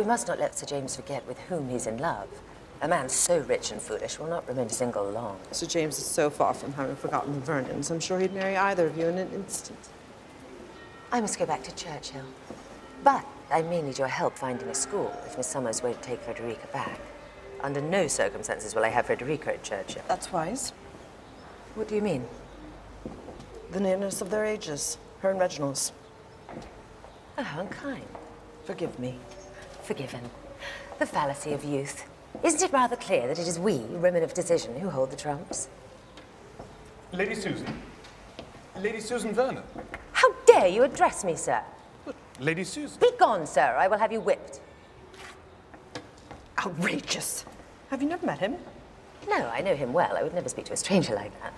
we must not let Sir James forget with whom he's in love. A man so rich and foolish will not remain single long. Sir James is so far from having forgotten the Vernons. I'm sure he'd marry either of you in an instant. I must go back to Churchill. But I may need your help finding a school if Miss Summers won't take Frederica back. Under no circumstances will I have Frederica at Churchill. That's wise. What do you mean? The nearness of their ages, her and Reginald's. Oh, how unkind. Forgive me. Forgiven. The fallacy of youth. Isn't it rather clear that it is we, women of decision, who hold the trumps? Lady Susan. Lady Susan Vernon. How dare you address me, sir? Lady Susan. Be gone, sir. I will have you whipped. Outrageous. Have you never met him? No, I know him well. I would never speak to a stranger like that.